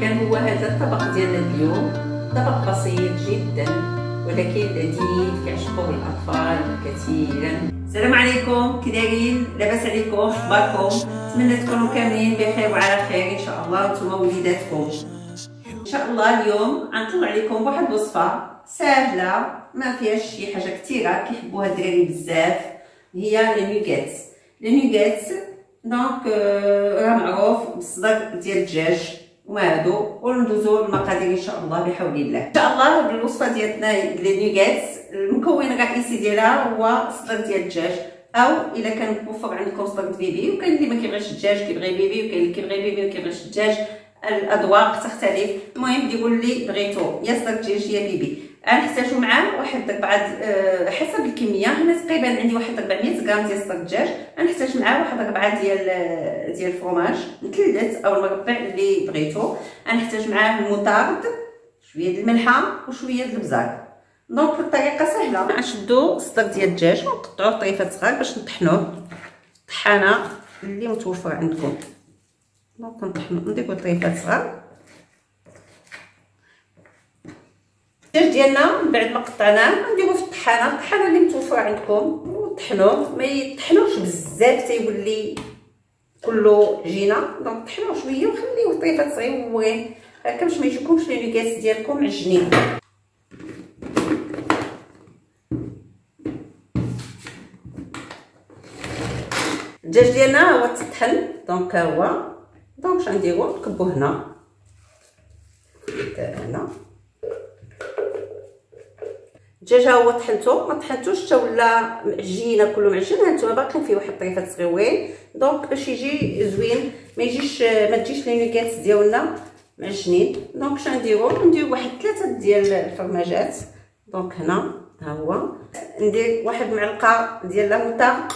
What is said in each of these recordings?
كان هو هذا الطبق ديالنا اليوم طبق بسيط جدا ولكن لذيذ كيعشقوه الأطفال كثيرا. السلام عليكم كي دايرين لاباس عليكم أخباركم؟ نتمنى تكونوا كاملين بخير وعلى خير إن شاء الله وأنتم وليداتكم. إن شاء الله اليوم غنطلع عليكم بواحد الوصفة سهلة ما فيهاش شي حاجة كثيرة كيحبوها الدراري بزاف. هي لي نوغيت لي نوغيت donc راه معروف بالصدر ديال الدجاج. وهادو وندوزو المقادير إن شاء الله بحول الله. إن شاء الله بالوصفه ديالنا les nuggets المكون الرئيسي ديالها هو صدر ديال الدجاج. أو إلا كان متوفر عندكم صدر بيبي وكاين اللي ما كيبغيش الدجاج كيبغي بيبي وكاين اللي كيبغي بيبي وكيبغيش الدجاج. الأذواق تختلف. المهم يقول لي بغيتو. يا صدر دجاج يا بيبي. غنحتاجو معاه واحد ربعة أه حسب الكمية. هنا تقريبا عندي واحد 400 غرام ديال صدر الدجاج. غنحتاج معاه واحد ربعة ديال ديال الفرماج مثلث أو المربع اللي بغيتو غنحتاج معاه المطارد شوية د الملحة وشوية د البزار donc الطريقة سهلة. غنشدو صدر ديال الدجاج ونقطعوه طريفات صغار باش نطحنوه طحانة اللي متوفر عندكم. donc نطحنو نديرو طريفات صغار. الدجاج ديالنا من بعد ما قطعناه نديرو في الطحانة الطحانة اللي متوفرة عندكم. وطحنوه ما يطحنوش بزاف تيولي كله عجينه donc طحنوه شوية وخليوه طريفات صغيورين هكا باش ما يجيكمش les nuggets ديالكم معجنين الدجاج ديالنا هو تطحن donc هو. donc اش غنديرو نكبو هنا. هنا. الدجاج هو طحنتو ما طحنتوش حتى ولا معجينه كله معجن هانتوما باقيين فيه واحد الطريفات صغيورين donc باش يجي زوين ما يجيش ما تجيش les ديالنا معجنين donc اش غنديرو ندير واحد ثلاثة ديال الفرماجات. donc هنا ها هو. ندير واحد معلقة ديال la moutarde.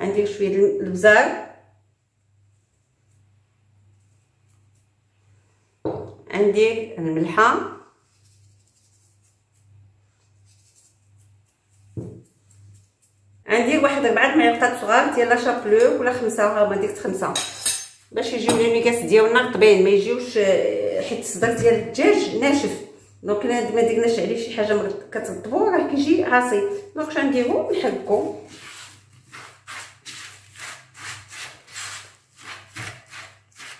غندير شوية البزار. غندير الملحة. غندير واحد ربعة معلقات صغار ديال la chapelure ولا خمسة ها هما ديك خمسة. باش يجيو les nuggets ديالنا رطبين ما يجيوش حيت الصدر ديال الدجاج ناشف. donc الا ما درناش عليه شي حاجة كترطبو راه كيجي عاصي donc اش غنديرو نحركو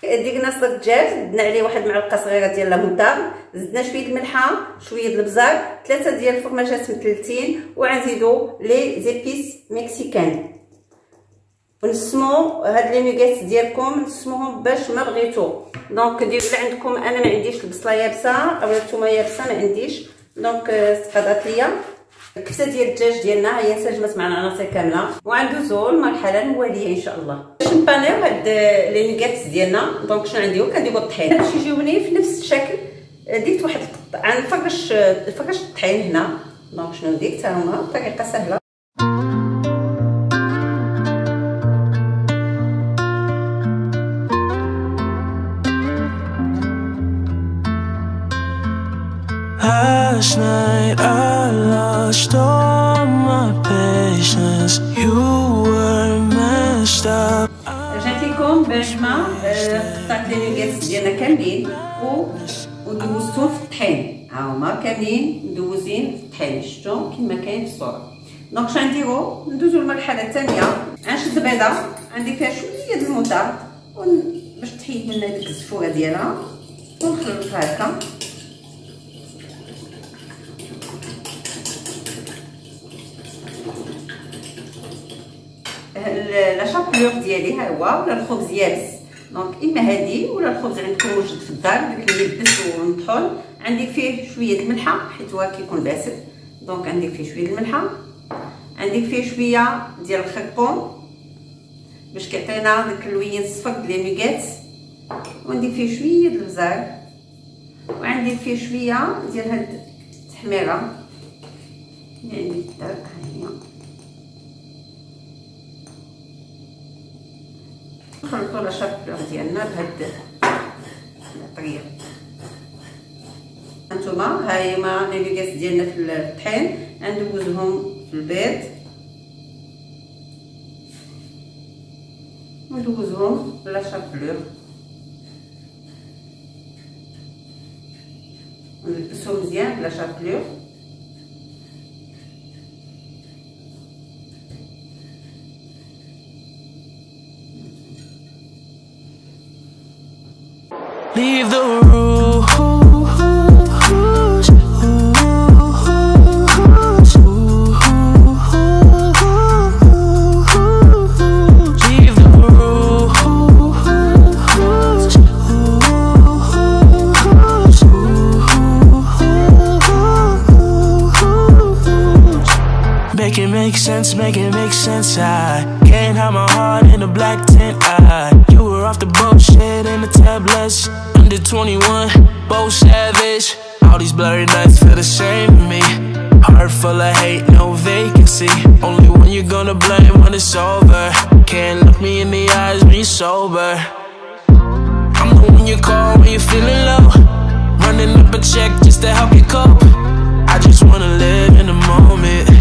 ديرنا صدر الدجاج زدنا عليه واحد معلقة صغيرة ديال la moutarde زدنا شوية الملحه شوية البزار ثلاثة ديال الفرماجات مثلثين وغنزيدو les épices mexicaines. ونسمو هاد les nuggets ديالكم نسموهم باش ما بغيتو. donc ديروا عندكم أنا ما عنديش البصلة يابسة اولا الثومه يابسة ما عنديش. donc استفادت ليا. الكبسه ديال الدجاج ديالنا هي سجمت معنا العناصر كاملة. وغندوزو المرحله المواليه إن شاء الله. نبانيو هاد les nuggets ديالنا donc شنو غنديرو كنديرو الطحين. باش يجيوني في نفس الشكل. درت واحد القطع غنفرش فرشت الطحين هنا. دونك شنو درت ها هما طريقة سهلة. Last night I lost all my patience. You were messed up. لكم ما قطعت les nuggets ديالنا كاملين و ودوزتهم في الطحين ها هما كاملين مدوزين في الطحين شفتوا كما كاين في الصورة donc اش غنديرو ندوزو للمرحله الثانية غنشد بيضه عندي فيها شوية د الموطار باش تحيد منها ديك الزفورة ديالها ونخلطها هكا la chapelure ديالي ها هو ولا الخبز يابس donc إما هادي ولا الخبز عندكم موجود في الدار داك اللي يبس ومطحون عندي فيه شوية الملحة حيت هو كيكون باسل. donc عندي فيه شوية الملحة. عندك فيه شوية ديال الخرقوم. باش كيعطينا داك اللوين الصفر ديال les nuggets وعندي فيه شوية ديال البزار. وعندي فيه شوية ديال هاد التحميرة. اللي عندي الدار هي الخلطة لاشابيغ يعني ديالنا بهاد العطريه هانتوما هاهما ليليكاس ديالنا في الطحين غندوزهم في البيض. وندوزهم لاشابيغ نلبسو مزيان بلا شابلور sense, make it make sense. I can't hide my heart in a black tent. I you were off the bullshit in the tablets. Under 21, both savage. All these blurry nights feel the same to me. Heart full of hate, no vacancy. Only one you're gonna blame when it's over. Can't look me in the eyes when you're sober. I'm the one you call when you're feeling low. Running up a check just to help you cope. I just wanna live in the moment.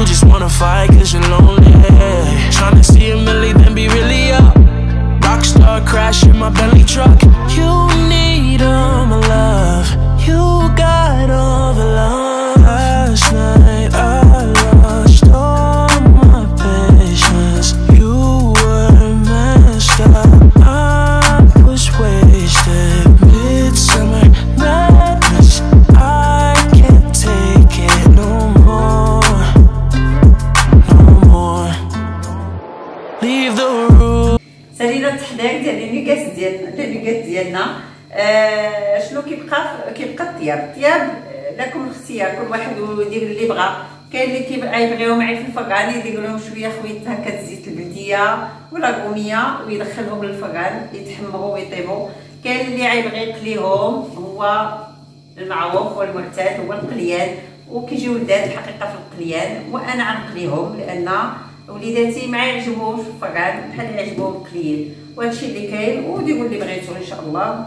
You just wanna fight cause you're lonely. Tryna see a milli, then be really up. Rockstar crash in my Bentley truck. You التحضير ديال لي ديالنا لي ديالنا آه شنو كيبقى كيبقى الطياب؟ الطياب آه، لكم الاختيار كل واحد يدير اللي بغا كاين اللي كيبقى يبغيو معي في الفران يدير لهم شوية خويت هكا زيت البلديه ولا الرومية ويدخلهم للفران يتحمروا ويطيبوا. كاين اللي غيبغي يقليهم هو المعروف والمعتاد هو القليان. وكيجيو ولدات الحقيقة في القليان وأنا غنقليهم لأن وليداتي ما في الفران بحال يعجبهم القليل وهادشي اللي كاين وديروا اللي بغيتو إن شاء الله.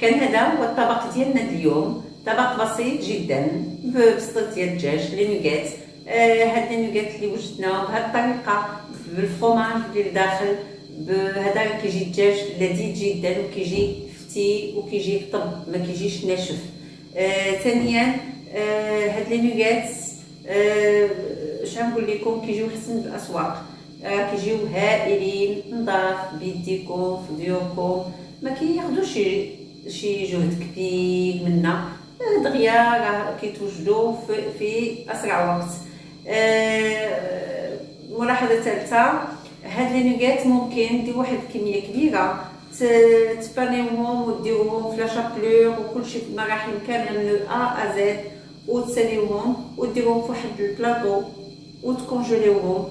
كان هذا هو الطبق ديالنا اليوم. طبق بسيط جدا بسطة ديال الدجاج لي نوغات آه هاد لي نوغات اللي وجدناهم بهاد الطريقة بالفرomاج اللي لداخل بهذا كيجي الدجاج لذيذ جدا وكيجي فتي وكيجي طب ما كيجيش ناشف. آه ثانيا آه هاد لي نوغات آه اش غنقول لكم؟ كيجيو حسن بالاسواق آه كيجيو هائلين نضاف بيديكم في ديوركم ما كياخذوش شي شي جهد كبير منا. آه، دغيا راه كيتوجدوا في, في أسرع وقت. آه، ملاحظه ثالثه هاد les nuggets ممكن دير واحد الكميه كبيرة. تبانيوهم وديروهم في la chapelure وكلشي في المراحل كاملة من A à Z وتساليوهم وديروهم في واحد البلاطو وتكونجيليوهم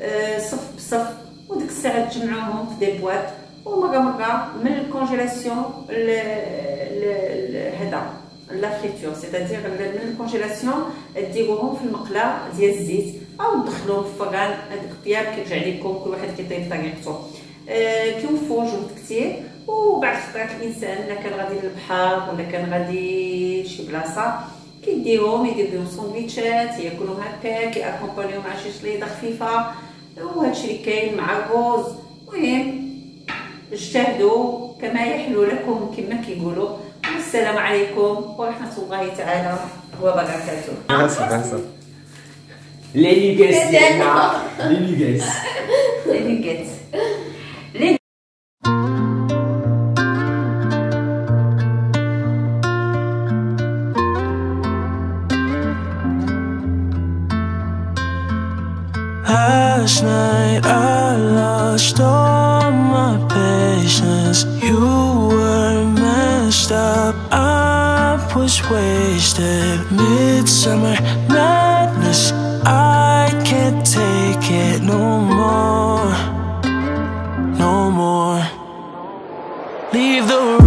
آه، صف بصف وديك الساعة تجمعوهم في des boîtes. ومره مرة من ال congélation هذا la friture. c'est-à-dire من ال congélation ديروهم في المقله ديال الزيت. أو تدخلوهم في الفران هذاك الطياب كيرجع لكم كل واحد كيطيب طريقته آه، كيوفوا جهد كثير وبعد خطرات الإنسان إلا كان غادي للبحر ولا كان غادي لشي بلاصة كيديرهم يدير بهم سندويتشات ياكلوا هكا كيأكومبانيو مع شي شليضه خفيفة. وهادشي اللي كاين مع الرز. المهم اجتهدوا كما يحلو لكم كما كيقولوا. والسلام عليكم ورحمة الله تعالى وبركاته. Let you guess. Let you guess. Let you guess. Last night I lost all my patience You were messed up, I was wasted Midsummer madness I can't take it no more. No more. Leave the room.